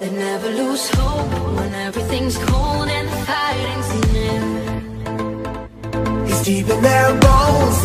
They never lose hope when everything's cold and the fighting's near. It's deep in their bones,